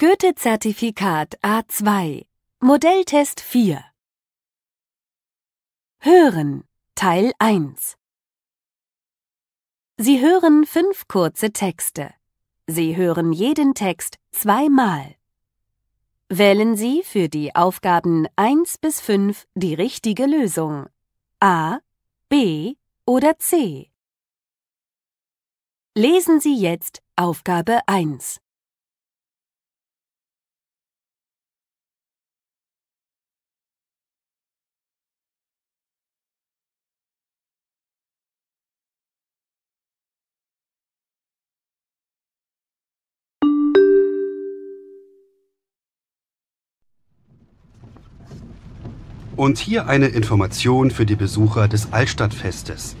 Goethe-Zertifikat A2 Modelltest 4 Hören Teil 1 Sie hören fünf kurze Texte. Sie hören jeden Text zweimal. Wählen Sie für die Aufgaben 1 bis 5 die richtige Lösung. A, B oder C. Lesen Sie jetzt Aufgabe 1. Und hier eine Information für die Besucher des Altstadtfestes.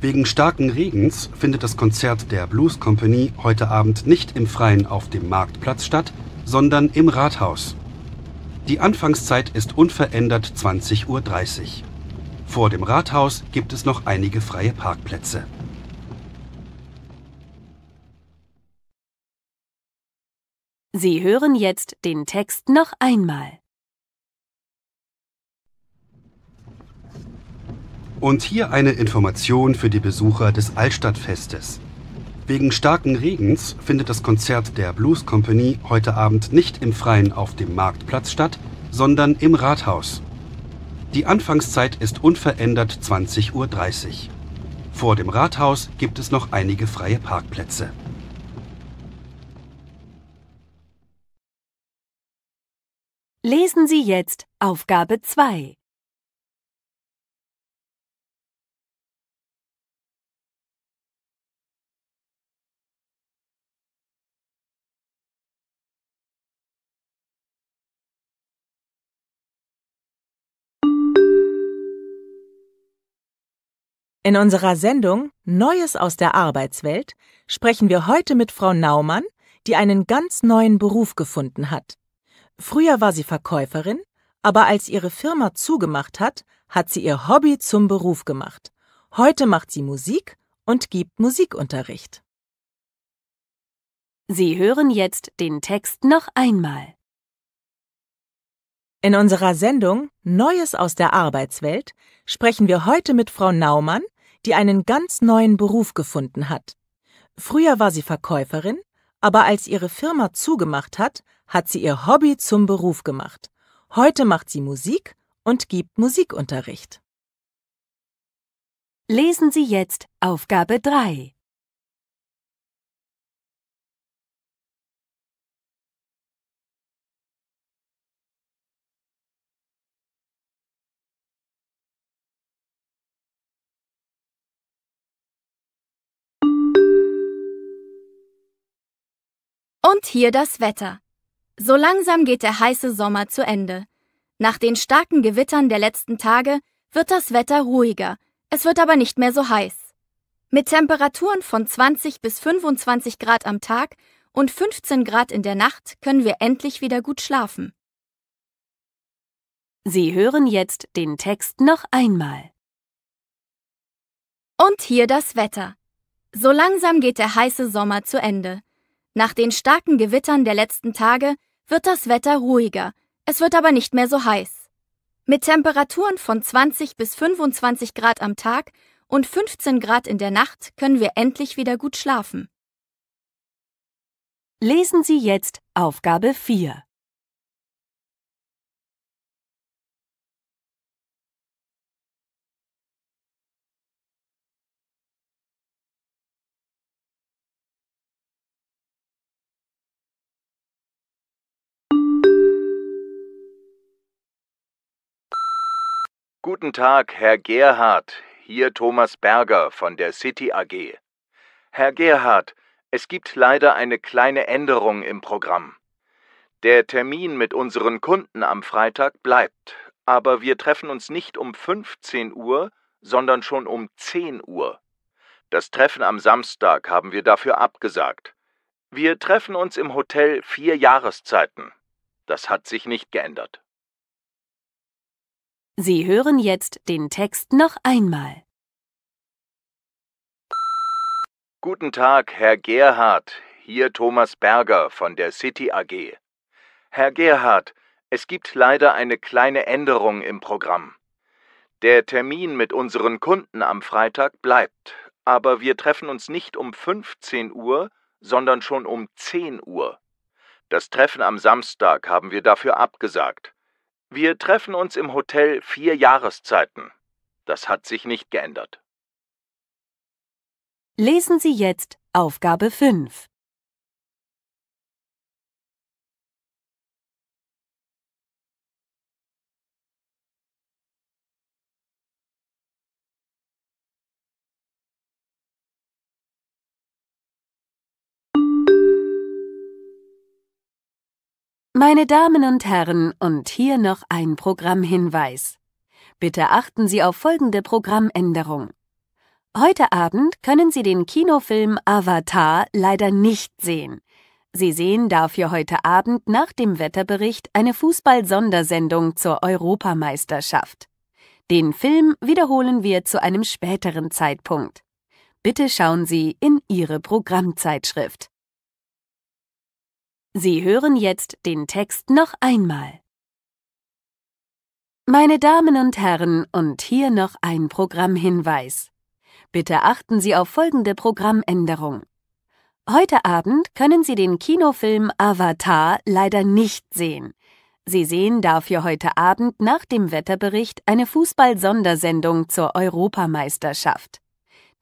Wegen starken Regens findet das Konzert der Blues Company heute Abend nicht im Freien auf dem Marktplatz statt, sondern im Rathaus. Die Anfangszeit ist unverändert 20.30 Uhr. Vor dem Rathaus gibt es noch einige freie Parkplätze. Sie hören jetzt den Text noch einmal. Und hier eine Information für die Besucher des Altstadtfestes. Wegen starken Regens findet das Konzert der Blues Company heute Abend nicht im Freien auf dem Marktplatz statt, sondern im Rathaus. Die Anfangszeit ist unverändert 20.30 Uhr. Vor dem Rathaus gibt es noch einige freie Parkplätze. Lesen Sie jetzt Aufgabe 2. In unserer Sendung Neues aus der Arbeitswelt sprechen wir heute mit Frau Naumann, die einen ganz neuen Beruf gefunden hat. Früher war sie Verkäuferin, aber als ihre Firma zugemacht hat, hat sie ihr Hobby zum Beruf gemacht. Heute macht sie Musik und gibt Musikunterricht. Sie hören jetzt den Text noch einmal. In unserer Sendung Neues aus der Arbeitswelt sprechen wir heute mit Frau Naumann, die einen ganz neuen Beruf gefunden hat. Früher war sie Verkäuferin, aber als ihre Firma zugemacht hat, hat sie ihr Hobby zum Beruf gemacht. Heute macht sie Musik und gibt Musikunterricht. Lesen Sie jetzt Aufgabe 3. Und hier das Wetter. So langsam geht der heiße Sommer zu Ende. Nach den starken Gewittern der letzten Tage wird das Wetter ruhiger, es wird aber nicht mehr so heiß. Mit Temperaturen von 20 bis 25 Grad am Tag und 15 Grad in der Nacht können wir endlich wieder gut schlafen. Sie hören jetzt den Text noch einmal. Und hier das Wetter. So langsam geht der heiße Sommer zu Ende. Nach den starken Gewittern der letzten Tage wird das Wetter ruhiger, es wird aber nicht mehr so heiß. Mit Temperaturen von 20 bis 25 Grad am Tag und 15 Grad in der Nacht können wir endlich wieder gut schlafen. Lesen Sie jetzt Aufgabe 4. Guten Tag, Herr Gerhard. Hier Thomas Berger von der City AG. Herr Gerhard, es gibt leider eine kleine Änderung im Programm. Der Termin mit unseren Kunden am Freitag bleibt, aber wir treffen uns nicht um 15 Uhr, sondern schon um 10 Uhr. Das Treffen am Samstag haben wir dafür abgesagt. Wir treffen uns im Hotel vier Jahreszeiten. Das hat sich nicht geändert. Sie hören jetzt den Text noch einmal. Guten Tag, Herr Gerhard. Hier Thomas Berger von der City AG. Herr Gerhard, es gibt leider eine kleine Änderung im Programm. Der Termin mit unseren Kunden am Freitag bleibt, aber wir treffen uns nicht um 15 Uhr, sondern schon um 10 Uhr. Das Treffen am Samstag haben wir dafür abgesagt. Wir treffen uns im Hotel Vier Jahreszeiten. Das hat sich nicht geändert. Lesen Sie jetzt Aufgabe 5. Meine Damen und Herren, und hier noch ein Programmhinweis. Bitte achten Sie auf folgende Programmänderung. Heute Abend können Sie den Kinofilm Avatar leider nicht sehen. Sie sehen dafür heute Abend nach dem Wetterbericht eine Fußball-Sondersendung zur Europameisterschaft. Den Film wiederholen wir zu einem späteren Zeitpunkt. Bitte schauen Sie in Ihre Programmzeitschrift. Sie hören jetzt den Text noch einmal. Meine Damen und Herren, und hier noch ein Programmhinweis. Bitte achten Sie auf folgende Programmänderung. Heute Abend können Sie den Kinofilm Avatar leider nicht sehen. Sie sehen dafür heute Abend nach dem Wetterbericht eine Fußball-Sondersendung zur Europameisterschaft.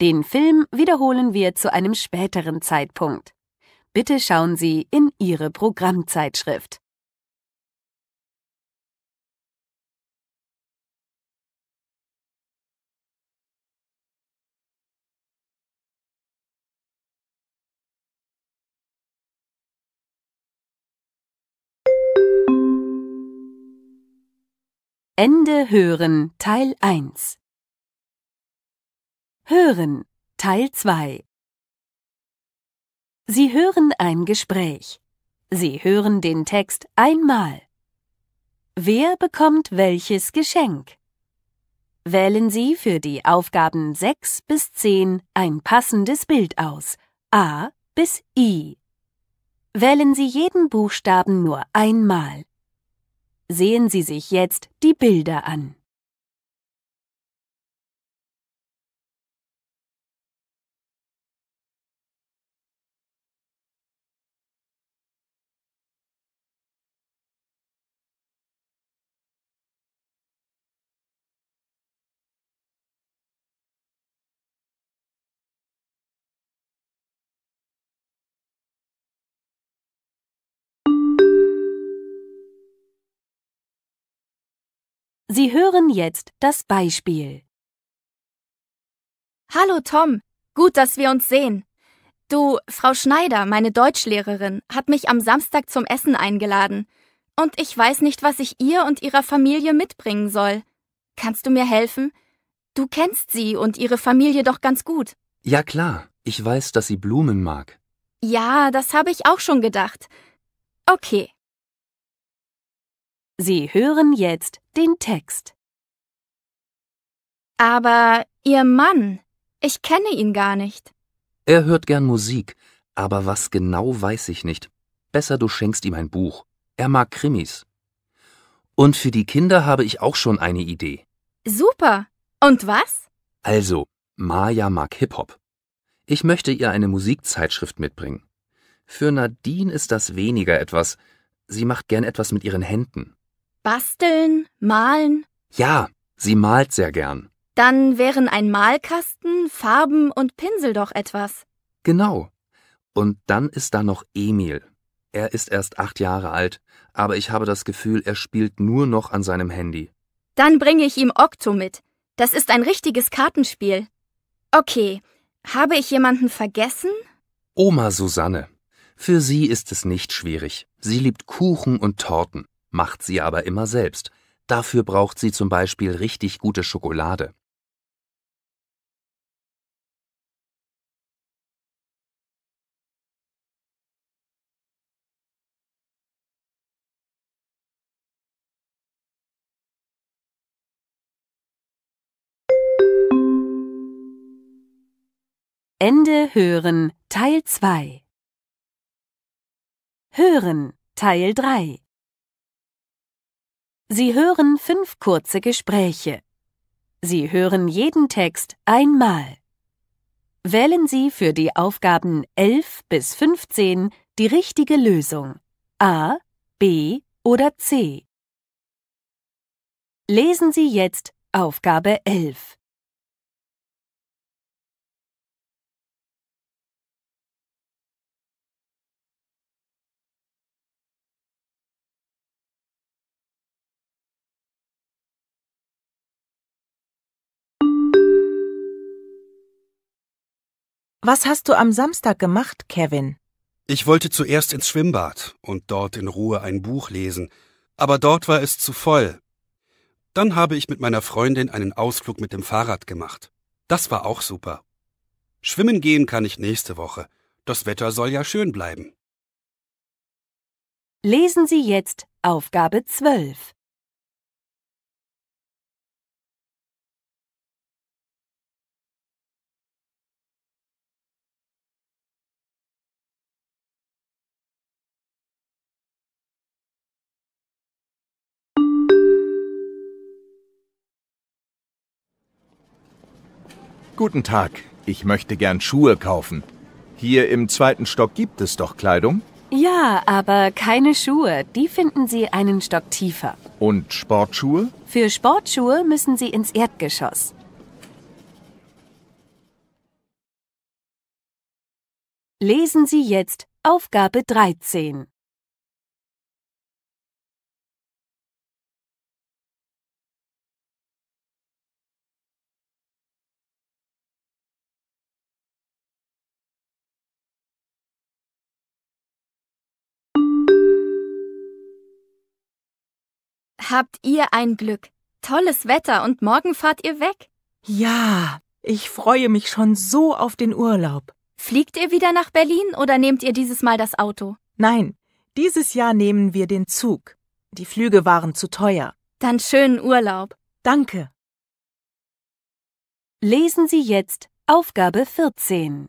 Den Film wiederholen wir zu einem späteren Zeitpunkt. Bitte schauen Sie in Ihre Programmzeitschrift. Ende Hören Teil 1 Hören Teil 2 Sie hören ein Gespräch. Sie hören den Text einmal. Wer bekommt welches Geschenk? Wählen Sie für die Aufgaben 6 bis 10 ein passendes Bild aus, A bis I. Wählen Sie jeden Buchstaben nur einmal. Sehen Sie sich jetzt die Bilder an. Sie hören jetzt das Beispiel. Hallo Tom, gut, dass wir uns sehen. Du, Frau Schneider, meine Deutschlehrerin, hat mich am Samstag zum Essen eingeladen. Und ich weiß nicht, was ich ihr und ihrer Familie mitbringen soll. Kannst du mir helfen? Du kennst sie und ihre Familie doch ganz gut. Ja klar, ich weiß, dass sie Blumen mag. Ja, das habe ich auch schon gedacht. Okay, Sie hören jetzt den Text. Aber Ihr Mann, ich kenne ihn gar nicht. Er hört gern Musik, aber was genau weiß ich nicht. Besser du schenkst ihm ein Buch. Er mag Krimis. Und für die Kinder habe ich auch schon eine Idee. Super. Und was? Also, Maja mag Hip-Hop. Ich möchte ihr eine Musikzeitschrift mitbringen. Für Nadine ist das weniger etwas. Sie macht gern etwas mit ihren Händen. Basteln, malen? Ja, sie malt sehr gern. Dann wären ein Malkasten, Farben und Pinsel doch etwas. Genau. Und dann ist da noch Emil. Er ist erst acht Jahre alt, aber ich habe das Gefühl, er spielt nur noch an seinem Handy. Dann bringe ich ihm Okto mit. Das ist ein richtiges Kartenspiel. Okay, habe ich jemanden vergessen? Oma Susanne. Für sie ist es nicht schwierig. Sie liebt Kuchen und Torten macht sie aber immer selbst. Dafür braucht sie zum Beispiel richtig gute Schokolade. Ende Hören Teil 2 Hören Teil 3 Sie hören fünf kurze Gespräche. Sie hören jeden Text einmal. Wählen Sie für die Aufgaben 11 bis 15 die richtige Lösung. A, B oder C. Lesen Sie jetzt Aufgabe 11. Was hast du am Samstag gemacht, Kevin? Ich wollte zuerst ins Schwimmbad und dort in Ruhe ein Buch lesen, aber dort war es zu voll. Dann habe ich mit meiner Freundin einen Ausflug mit dem Fahrrad gemacht. Das war auch super. Schwimmen gehen kann ich nächste Woche. Das Wetter soll ja schön bleiben. Lesen Sie jetzt Aufgabe 12. Guten Tag, ich möchte gern Schuhe kaufen. Hier im zweiten Stock gibt es doch Kleidung? Ja, aber keine Schuhe. Die finden Sie einen Stock tiefer. Und Sportschuhe? Für Sportschuhe müssen Sie ins Erdgeschoss. Lesen Sie jetzt Aufgabe 13. Habt ihr ein Glück. Tolles Wetter und morgen fahrt ihr weg. Ja, ich freue mich schon so auf den Urlaub. Fliegt ihr wieder nach Berlin oder nehmt ihr dieses Mal das Auto? Nein, dieses Jahr nehmen wir den Zug. Die Flüge waren zu teuer. Dann schönen Urlaub. Danke. Lesen Sie jetzt Aufgabe 14.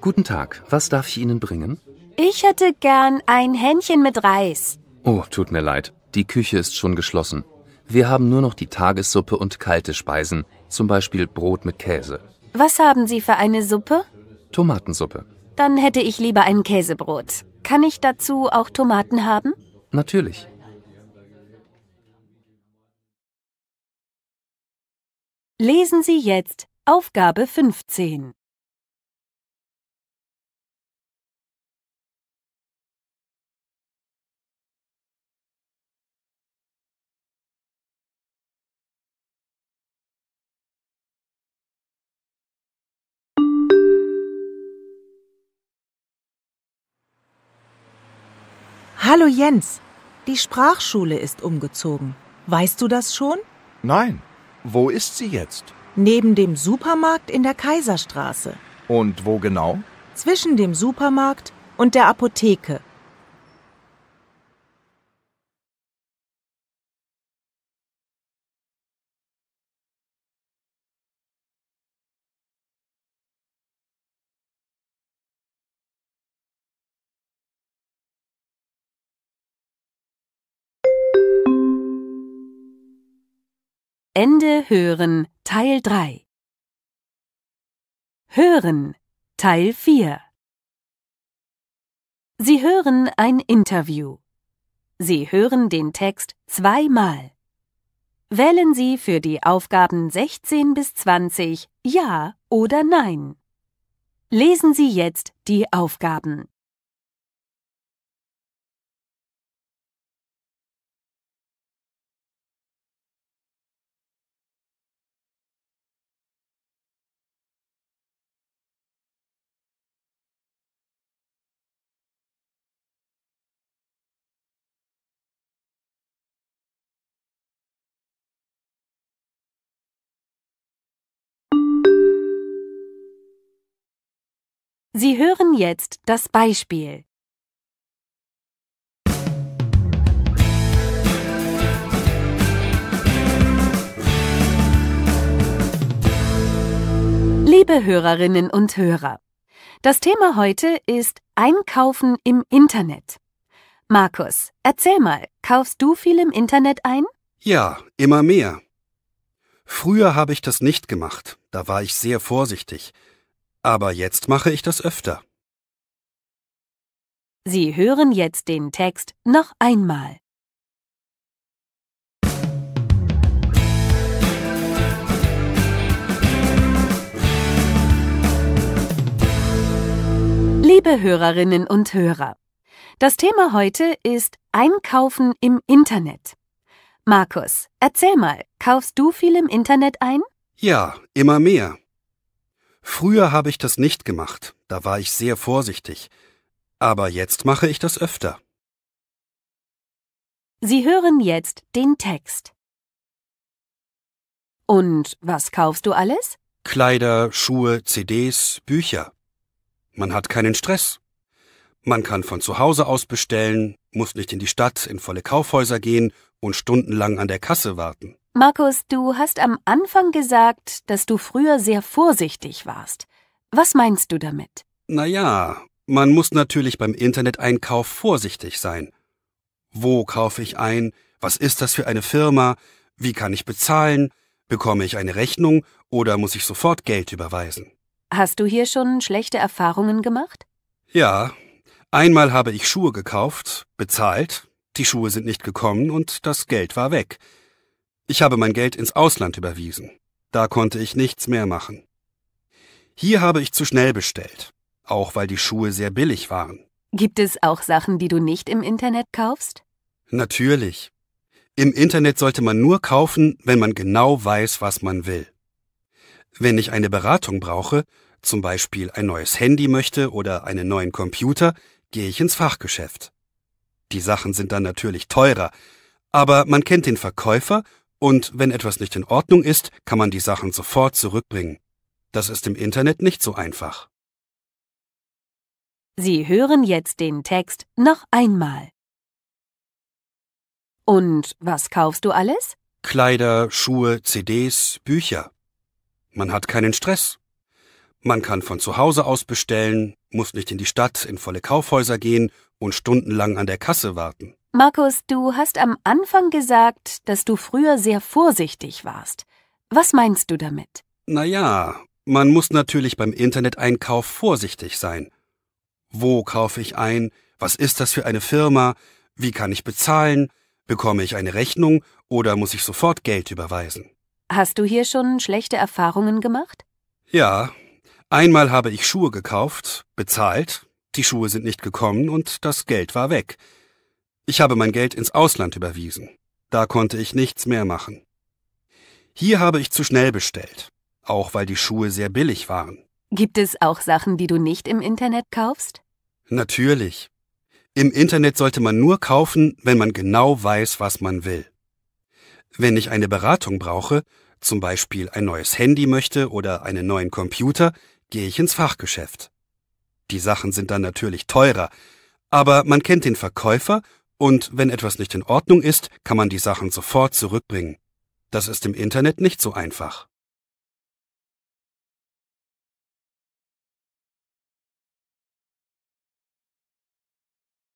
Guten Tag, was darf ich Ihnen bringen? Ich hätte gern ein Hähnchen mit Reis. Oh, tut mir leid, die Küche ist schon geschlossen. Wir haben nur noch die Tagessuppe und kalte Speisen, zum Beispiel Brot mit Käse. Was haben Sie für eine Suppe? Tomatensuppe. Dann hätte ich lieber ein Käsebrot. Kann ich dazu auch Tomaten haben? Natürlich. Lesen Sie jetzt Aufgabe 15. Hallo Jens, die Sprachschule ist umgezogen. Weißt du das schon? Nein. Wo ist sie jetzt? Neben dem Supermarkt in der Kaiserstraße. Und wo genau? Zwischen dem Supermarkt und der Apotheke. Ende Hören Teil 3 Hören Teil 4 Sie hören ein Interview. Sie hören den Text zweimal. Wählen Sie für die Aufgaben 16 bis 20 Ja oder Nein. Lesen Sie jetzt die Aufgaben. Sie hören jetzt das Beispiel. Liebe Hörerinnen und Hörer, das Thema heute ist Einkaufen im Internet. Markus, erzähl mal, kaufst du viel im Internet ein? Ja, immer mehr. Früher habe ich das nicht gemacht, da war ich sehr vorsichtig. Aber jetzt mache ich das öfter. Sie hören jetzt den Text noch einmal. Liebe Hörerinnen und Hörer, das Thema heute ist Einkaufen im Internet. Markus, erzähl mal, kaufst du viel im Internet ein? Ja, immer mehr. Früher habe ich das nicht gemacht, da war ich sehr vorsichtig. Aber jetzt mache ich das öfter. Sie hören jetzt den Text. Und was kaufst du alles? Kleider, Schuhe, CDs, Bücher. Man hat keinen Stress. Man kann von zu Hause aus bestellen, muss nicht in die Stadt in volle Kaufhäuser gehen und stundenlang an der Kasse warten. Markus, du hast am Anfang gesagt, dass du früher sehr vorsichtig warst. Was meinst du damit? Na ja, man muss natürlich beim Interneteinkauf vorsichtig sein. Wo kaufe ich ein? Was ist das für eine Firma? Wie kann ich bezahlen? Bekomme ich eine Rechnung oder muss ich sofort Geld überweisen? Hast du hier schon schlechte Erfahrungen gemacht? Ja, einmal habe ich Schuhe gekauft, bezahlt, die Schuhe sind nicht gekommen und das Geld war weg. Ich habe mein Geld ins Ausland überwiesen. Da konnte ich nichts mehr machen. Hier habe ich zu schnell bestellt, auch weil die Schuhe sehr billig waren. Gibt es auch Sachen, die du nicht im Internet kaufst? Natürlich. Im Internet sollte man nur kaufen, wenn man genau weiß, was man will. Wenn ich eine Beratung brauche, zum Beispiel ein neues Handy möchte oder einen neuen Computer, gehe ich ins Fachgeschäft. Die Sachen sind dann natürlich teurer, aber man kennt den Verkäufer und wenn etwas nicht in Ordnung ist, kann man die Sachen sofort zurückbringen. Das ist im Internet nicht so einfach. Sie hören jetzt den Text noch einmal. Und was kaufst du alles? Kleider, Schuhe, CDs, Bücher. Man hat keinen Stress. Man kann von zu Hause aus bestellen, muss nicht in die Stadt in volle Kaufhäuser gehen und stundenlang an der Kasse warten. Markus, du hast am Anfang gesagt, dass du früher sehr vorsichtig warst. Was meinst du damit? Na ja, man muss natürlich beim Interneteinkauf vorsichtig sein. Wo kaufe ich ein? Was ist das für eine Firma? Wie kann ich bezahlen? Bekomme ich eine Rechnung oder muss ich sofort Geld überweisen? Hast du hier schon schlechte Erfahrungen gemacht? Ja, einmal habe ich Schuhe gekauft, bezahlt, die Schuhe sind nicht gekommen und das Geld war weg. Ich habe mein Geld ins Ausland überwiesen. Da konnte ich nichts mehr machen. Hier habe ich zu schnell bestellt, auch weil die Schuhe sehr billig waren. Gibt es auch Sachen, die du nicht im Internet kaufst? Natürlich. Im Internet sollte man nur kaufen, wenn man genau weiß, was man will. Wenn ich eine Beratung brauche, zum Beispiel ein neues Handy möchte oder einen neuen Computer, gehe ich ins Fachgeschäft. Die Sachen sind dann natürlich teurer, aber man kennt den Verkäufer und wenn etwas nicht in Ordnung ist, kann man die Sachen sofort zurückbringen. Das ist im Internet nicht so einfach.